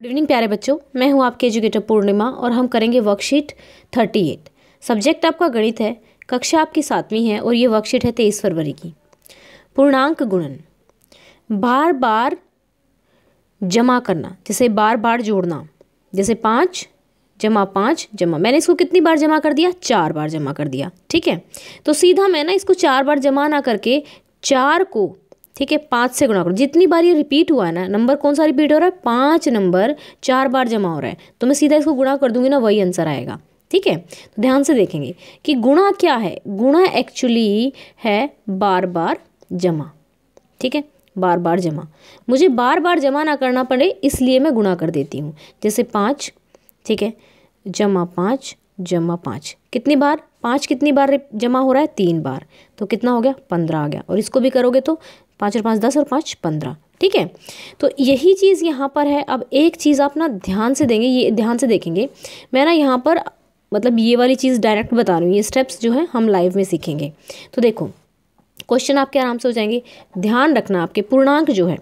Good evening प्यारे बच्चों। मैं हूँ आपके एजुकेटर पूर्णिमा और हम करेंगे वर्कशीट थर्टी एट सब्जेक्ट आपका गणित है, कक्षा आपकी सातवीं है और ये वर्कशीट है तेईस फरवरी की। पूर्णांक गुणन। बार बार जमा करना, जैसे बार बार जोड़ना। जैसे पाँच, जमा पाँच, जमा। मैंने इसको कितनी बार जमा कर दिया? चार बार जमा कर दिया। ठीक है? तो सीधा मैं ना इसको चार बार जमा ना करके चार को ठीक है, पाँच से गुणा करो। जितनी बार ये रिपीट हुआ है ना नंबर कौन सा रिपीट हो रहा है? पाँच नंबर चार बार जमा हो रहा है। तो मैं सीधा इसको गुणा कर दूँगी ना, वही आंसर आएगा। ठीक है? तो ध्यान से देखेंगे कि गुणा क्या है? गुणा एक्चुअली है बार बार जमा। ठीक है? बार बार जमा। मुझे बार बार जमा ना करना पड़े, इसलिए मैं गुणा कर देती हूँ। जैसे पाँच, ठीक है? जमा पाँच जमा पाँच। कितनी बार? पाँच कितनी बार जमा हो रहा है? तीन बार। तो कितना हो गया? पंद्रह आ गया। और इसको भी करोगे तो पाँच और पाँच, दस और पाँच, पंद्रह। ठीक है? तो यही चीज़ यहाँ पर है। अब एक चीज़ आप ना ध्यान से देंगे, ये ध्यान से देखेंगे। मैं ना यहाँ पर मतलब ये वाली चीज़ डायरेक्ट बता रही हूँ। ये स्टेप्स जो है, हम लाइव में सीखेंगे। तो देखो, क्वेश्चन आपके आराम से हो जाएँगे। ध्यान रखना आपके पूर्णांक जो है।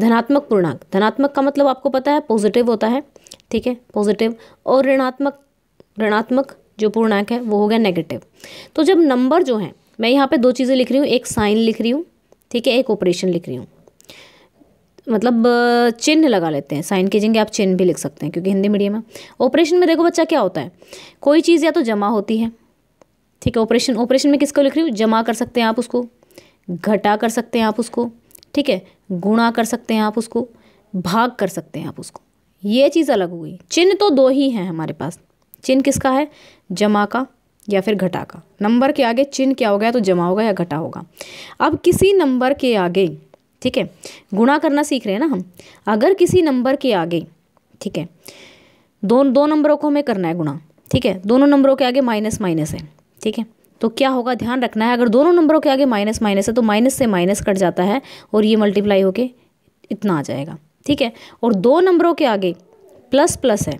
धनात्मक पूर्णांक। धनात्मक का मतलब आपको पता है, पॉजिटिव होता है। ठीक है? पॉजिटिव और ऋणात्मक ऋणात्मक जो पूर्णांक है, वो हो गया नेगेटिव। तो जब नंबर जो है, मैं यहाँ पे दो चीज़ें लिख रही हूँ। एक साइन लिख रही हूँ ठीक है, एक ऑपरेशन लिख रही हूँ। मतलब चिन्ह लगा लेते हैं, साइन की जगह आप चिन्ह भी लिख सकते हैं, क्योंकि हिंदी मीडियम है। ऑपरेशन में देखो बच्चा क्या होता है, कोई चीज़ या तो जमा होती है, ठीक है ऑपरेशन ऑपरेशन में किसको लिख रही हूँ? जमा कर सकते हैं आप उसको, घटा कर सकते हैं आप उसको, ठीक है, गुणा कर सकते हैं आप उसको, भाग कर सकते हैं आप उसको। ये चीज़ अलग हुई चिन्ह तो दो ही हैं हमारे पास। चिन्ह किसका है? जमा का। या फिर घटा का। नंबर के आगे चिन्ह क्या हो गया तो जमा होगा या घटा होगा। अब किसी नंबर के आगे, ठीक है, गुणा करना सीख रहे हैं ना हम। अगर किसी नंबर के आगे, ठीक है, दो दो नंबरों को हमें करना है गुणा, ठीक है, दोनों नंबरों के आगे माइनस माइनस है, ठीक है तो क्या होगा ध्यान रखना है, अगर दोनों नंबरों के आगे माइनस माइनस है तो माइनस से माइनस कट जाता है और ये मल्टीप्लाई होके इतना आ जाएगा, ठीक है, और दो नंबरों के आगे प्लस प्लस है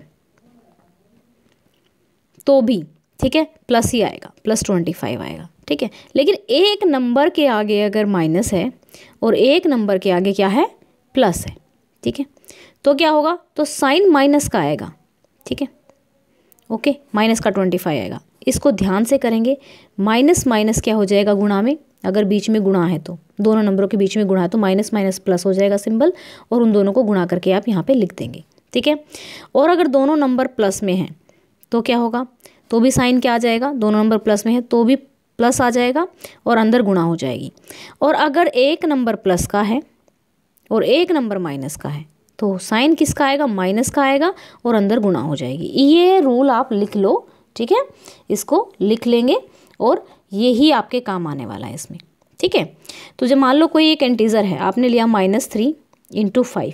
तो भी ठीक है? प्लस ही आएगा प्लस ट्वेंटी फाइव आएगा, ठीक है? लेकिन एक नंबर के आगे अगर माइनस है, और एक नंबर के आगे क्या है? प्लस है, ठीक है? तो क्या होगा? तो साइन माइनस का आएगा, ठीक है? ओके माइनस का ट्वेंटी फाइव आएगा। इसको ध्यान से करेंगे। माइनस माइनस क्या हो जाएगा गुणा में? अगर बीच में गुणा है तो। दोनों नंबरों के बीच में गुणा है तो माइनस माइनस प्लस हो जाएगा सिंबल और उन दोनों को गुणा करके आप यहाँ पे लिख देंगे, ठीक है? और अगर दोनों नंबर प्लस में हैं तो क्या होगा? तो भी साइन क्या आ जाएगा? दोनों नंबर प्लस में है तो भी प्लस आ जाएगा और अंदर गुणा हो जाएगी। और अगर एक नंबर प्लस का है और एक नंबर माइनस का है तो साइन किसका आएगा? माइनस का आएगा और अंदर गुणा हो जाएगी। ये रूल आप लिख लो, ठीक है? इसको लिख लेंगे और ये ही आपके काम आने वाला है इसमें, ठीक है? तो जब मान लो कोई एक एंटीजर है, आपने लिया माइनस थ्री इंटू फाइव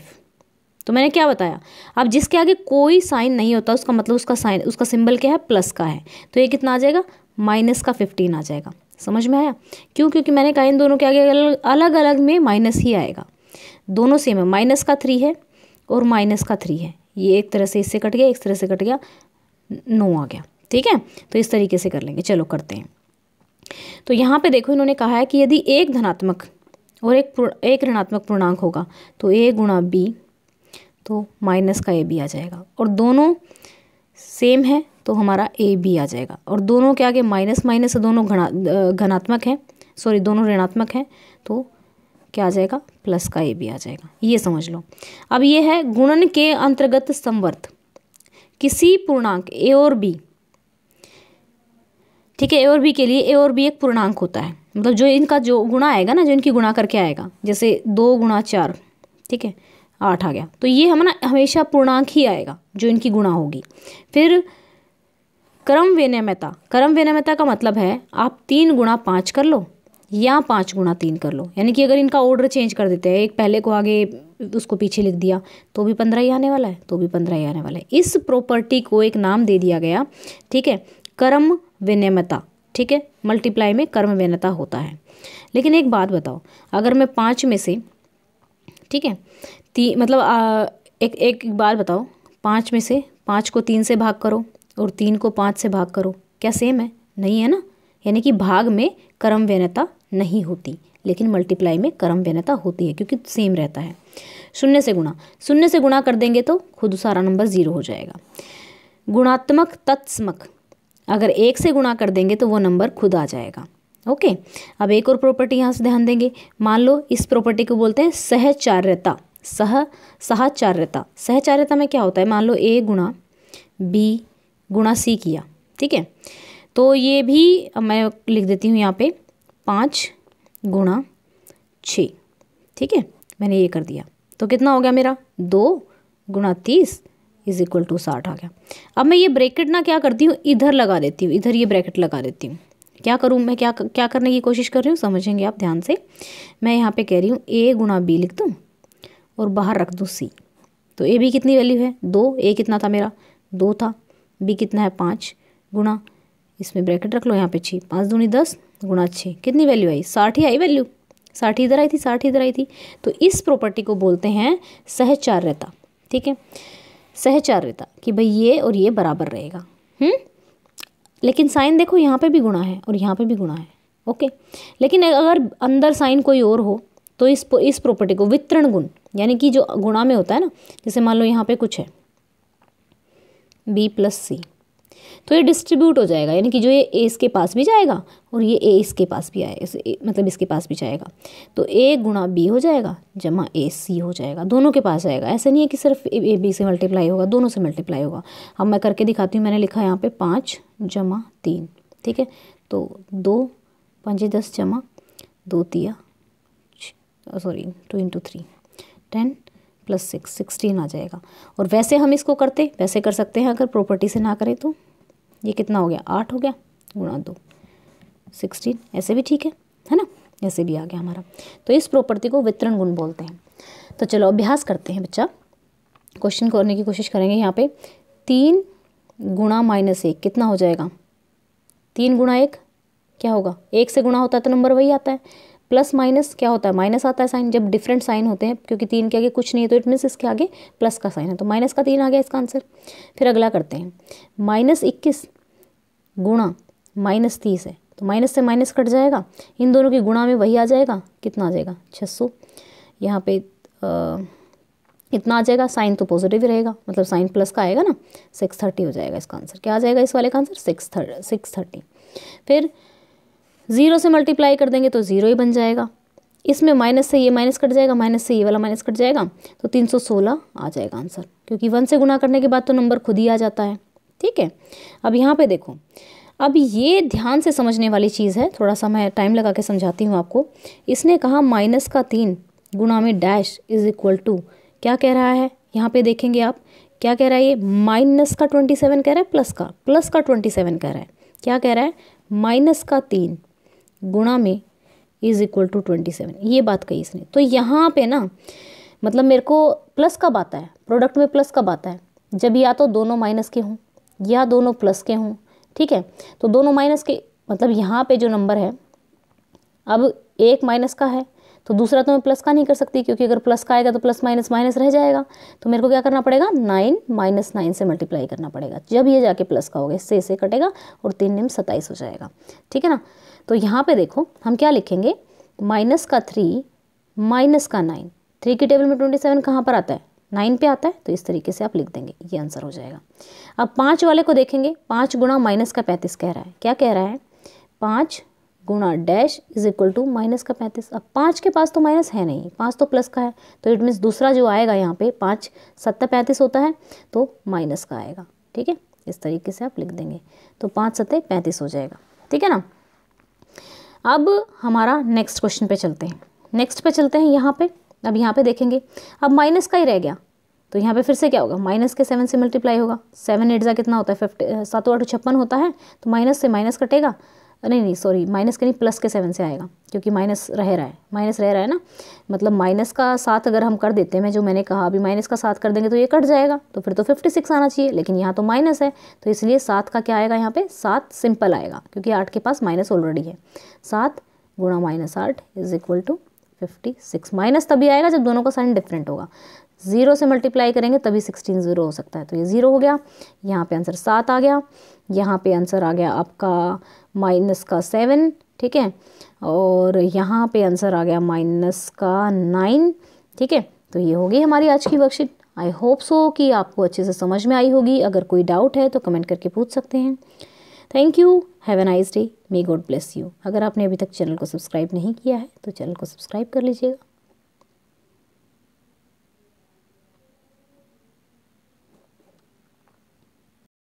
तो मैंने क्या बताया? अब जिसके आगे कोई साइन नहीं होता, उसका मतलब उसका साइन, उसका सिंबल क्या है? प्लस का है। तो ये कितना आ जाएगा? माइनस का फिफ्टीन आ जाएगा। समझ में आया? क्यों? क्योंकि मैंने कहा इन दोनों के आगे अलग अलग में माइनस ही आएगा। दोनों सेम है। माइनस का थ्री है और माइनस का थ्री है। ये एक तरह से इससे कट गया, एक तरह से कट गया। नो आ गया। ठीक है? तो इस तरीके से कर लेंगे। चलो, करते हैं। तो यहाँ पे देखो इन्होंने कहा है कि यदि एक धनात्मक और एक एक ऋणात्मक पूर्णांक होगा तो ए गुणा बी तो माइनस का ए बी आ जाएगा। और दोनों सेम है तो हमारा ए बी आ जाएगा। और दोनों के आगे माइनस माइनस दोनों घना घनात्मक हैं, सॉरी, दोनों ऋणात्मक हैं तो क्या आ जाएगा? प्लस का ए बी आ जाएगा। ये समझ लो। अब ये है गुणन के अंतर्गत संवर्त। किसी पूर्णांक ए और बी, ठीक है, ए और बी के लिए ए और बी एक पूर्णांक होता है। मतलब जो इनका जो गुणा आएगा ना, जो इनकी गुणा करके आएगा, जैसे दो गुणा चार, ठीक है आठ आ गया। तो ये हम ना हमेशा पूर्णांक ही आएगा, जो इनकी गुणा होगी। फिर क्रम विनियमता। क्रम विनियमता का मतलब है, आप तीन गुणा पाँच कर लो, या पाँच गुणा तीन कर लो। यानी कि अगर इनका ऑर्डर चेंज कर देते हैं, एक पहले को आगे उसको पीछे लिख दिया तो भी पंद्रह ही आने वाला है तो भी पंद्रह ही आने वाला है। इस प्रॉपर्टी को एक नाम दे दिया गया, ठीक है? कर्म विनियमता, ठीक है? मल्टीप्लाई में कर्म विनता होता है। लेकिन एक बात बताओ, अगर मैं पाँच में से, ठीक है? ती मतलब आ, एक एक बार बताओ। पाँच में से पाँच को तीन से भाग करो और तीन को पाँच से भाग करो। क्या सेम है? नहीं है ना? यानी कि भाग में कर्म व्यनता नहीं होती लेकिन मल्टीप्लाई में कर्म व्यनता होती है क्योंकि सेम रहता है। शून्य से गुणा। शून्य से गुणा कर देंगे तो खुद सारा नंबर ज़ीरो हो जाएगा। गुणात्मक तत्समक। अगर एक से गुणा कर देंगे तो वो नंबर खुद आ जाएगा। ओके अब एक और प्रॉपर्टी यहाँ से ध्यान देंगे। मान लो इस प्रॉपर्टी को बोलते हैं सहचार्यता। सह, सहचार्यता। सहचार्यता में क्या होता है? मान लो ए गुणा बी गुणा सी किया, ठीक है? तो ये भी मैं लिख देती हूँ यहाँ पे पाँच गुणा छ, ठीक है? मैंने ये कर दिया। तो कितना हो गया मेरा? दो गुणा तीस इज़ इक्वल टू साठ आ गया। अब मैं ये ब्रैकेट ना क्या करती हूँ? इधर लगा देती हूँ, इधर ये ब्रैकेट लगा देती हूँ। क्या करूँ मैं? क्या क्या करने की कोशिश कर रही हूँ? समझेंगे आप ध्यान से। मैं यहाँ पे कह रही हूँ ए गुणा बी लिख दूँ? और बाहर रख दूँ सी। तो ए बी कितनी वैल्यू है? दो। ए कितना था मेरा? दो था। बी कितना है? पाँच। गुणा, इसमें ब्रैकेट रख लो यहाँ पे छः। पाँच दूनी दस, गुणा छः। कितनी वैल्यू आई? साठ ही आई वैल्यू साठ इधर आई थी, साठ इधर आई थी। तो इस प्रॉपर्टी को बोलते हैं सहचार्यता। ठीक है? सहचार्यता कि भाई ये और ये बराबर रहेगा। हम्म? लेकिन साइन देखो यहाँ पे भी गुणा है और यहाँ पे भी गुणा है। ओके? लेकिन अगर अंदर साइन कोई और हो तो इस इस प्रॉपर्टी को वितरण गुण, यानी कि जो गुणा में होता है ना, जैसे मान लो यहाँ पे कुछ है। बी प्लस सी तो ये डिस्ट्रीब्यूट हो जाएगा, यानी कि जो ये ए इसके पास भी जाएगा और ये ए इसके पास भी आए मतलब इसके पास भी जाएगा। तो ए गुणा बी हो जाएगा, जमा ए सी हो जाएगा, दोनों के पास जाएगा। ऐसा नहीं है कि सिर्फ़ ए बी से मल्टीप्लाई होगा, दोनों से मल्टीप्लाई होगा। अब मैं करके दिखाती हूँ, मैंने लिखा यहाँ पे पाँच जमा तीन, ठीक है? तो दो, पाँच, दस जमा, दो तिया sorry two into three ten plus six sixteen आ जाएगा। और वैसे हम इसको करते, वैसे कर सकते हैं अगर प्रॉपर्टी से ना करें तो। ये कितना हो गया? आठ हो गया, गुणा दो। सिक्सटीन ऐसे भी ठीक है है ना? ऐसे भी आ गया हमारा। तो इस प्रॉपर्टी को वितरण गुण बोलते हैं। तो चलो अभ्यास करते हैं बच्चा। क्वेश्चन करने की कोशिश करेंगे यहाँ पे। तीन गुणा माइनस एक, कितना हो जाएगा? तीन गुणा एक, क्या होगा? एक से गुणा होता है तो नंबर वही आता है। प्लस माइनस क्या होता है? माइनस आता है साइन जब डिफरेंट साइन होते हैं, क्योंकि तीन के आगे कुछ नहीं है तो इट मीन्स इसके आगे प्लस का साइन है। तो माइनस का तीन आ गया इसका आंसर फिर अगला करते हैं। माइनस इक्कीस गुणा माइनस तीस है। तो माइनस से माइनस कट जाएगा। इन दोनों की गुणा में वही आ जाएगा। कितना आ जाएगा? छः सौ। यहाँ पे इतना आ जाएगा। साइन तो पॉजिटिव ही रहेगा। मतलब साइन प्लस का आएगा ना सिक्स थर्टी हो जाएगा इसका आंसर क्या आ जाएगा इस वाले का answer six thirty six thirty फिर ज़ीरो से मल्टीप्लाई कर देंगे तो ज़ीरो ही बन जाएगा। इसमें माइनस से ये माइनस कट जाएगा माइनस से ये वाला माइनस कट जाएगा तो तीन सौ सोलह आ जाएगा आंसर क्योंकि वन से गुना करने के बाद तो नंबर खुद ही आ जाता है। ठीक है? अब यहाँ पे देखो, अब ये ध्यान से समझने वाली चीज़ है, थोड़ा सा मैं टाइम लगा के समझाती हूँ आपको। इसने कहा माइनस का तीन गुणा में डैश इज़ इक्वल टू क्या कह रहा है? यहाँ पे देखेंगे आप, क्या कह रहा है ये? माइनस का ट्वेंटी सेवन कह रहा है प्लस का प्लस का ट्वेंटी सेवन कह रहा है। क्या कह रहा है? माइनस का तीन गुणा में is equal to twenty seven ये बात कही इसने। तो यहाँ पे ना मतलब मेरे को प्लस कब आता है? प्रोडक्ट में प्लस कब आता है? जब या तो दोनों माइनस के हों, या दोनों प्लस के हों, ठीक है? तो दोनों माइनस के मतलब यहाँ पे जो नंबर है, अब एक माइनस का है तो दूसरा तो मैं प्लस का नहीं कर सकती, क्योंकि अगर प्लस का आएगा तो प्लस माइनस माइनस रह जाएगा। तो मेरे को क्या करना पड़ेगा? नाइन माइनस नाइन से मल्टीप्लाई करना पड़ेगा। जब ये जाके प्लस का होगा, इससे इसे कटेगा और तीन निम सत्ताईस हो जाएगा। ठीक है ना? तो यहाँ पे देखो, हम क्या लिखेंगे? माइनस का थ्री माइनस का नाइन थ्री की टेबल में ट्वेंटी सेवन कहाँ पर आता है? नाइन पे आता है तो इस तरीके से आप लिख देंगे, ये आंसर हो जाएगा। अब पाँच वाले को देखेंगे, पाँच गुणा माइनस का पैंतीस कह रहा है। क्या कह रहा है? पाँच गुणा dash is equal to minus का पैंतीस। अब पाँच के पास तो माइनस है नहीं, पाँच तो प्लस का है तो इट मीन्स दूसरा जो आएगा यहाँ पे, पाँच सत्तर पैंतीस होता है तो माइनस का आएगा। ठीक है? इस तरीके से आप लिख देंगे तो पाँच सत्तर पैंतीस हो जाएगा। ठीक है ना? अब हमारा नेक्स्ट क्वेश्चन पे चलते हैं। नेक्स्ट पे चलते हैं, यहाँ पे। अब यहाँ पे देखेंगे। अब माइनस का ही रह गया। तो यहाँ पे फिर से क्या होगा? माइनस के सेवन से मल्टीप्लाई होगा। सेवन एट जा कितना होता है? फिफ्टी सातों आठ छप्पन होता है। तो माइनस से माइनस कटेगा। नहीं नहीं सॉरी माइनस के नहीं प्लस के सेवन से आएगा, क्योंकि माइनस रह रहा है। माइनस रह रहा है ना? मतलब माइनस का साथ अगर हम कर देते हैं, जो मैंने कहा, अभी माइनस का साथ कर देंगे तो ये कट जाएगा तो फिर तो फिफ्टी सिक्स आना चाहिए, लेकिन यहाँ तो माइनस है तो इसलिए सात का क्या आएगा यहाँ पे? सात सिंपल आएगा, क्योंकि आठ के पास माइनस ऑलरेडी है। सात गुणा माइनस आठ is equal to fifty six minus तभी आएगा जब दोनों का साइन डिफरेंट होगा। ज़ीरो से मल्टीप्लाई करेंगे, तभी सिक्सटीन ज़ीरो हो सकता है। तो ये ज़ीरो हो गया, यहाँ पे आंसर सात आ गया, यहाँ पे आंसर आ गया आपका माइनस का सेवन ठीक है? और यहाँ पे आंसर आ गया माइनस का नाइन ठीक है? तो ये होगी हमारी आज की वर्कशीट आई होप सो कि आपको अच्छे से समझ में आई होगी। अगर कोई डाउट है तो कमेंट करके पूछ सकते हैं। Thank you have a nice day may God bless you अगर आपने अभी तक चैनल को सब्सक्राइब नहीं किया है तो चैनल को सब्सक्राइब कर लीजिएगा।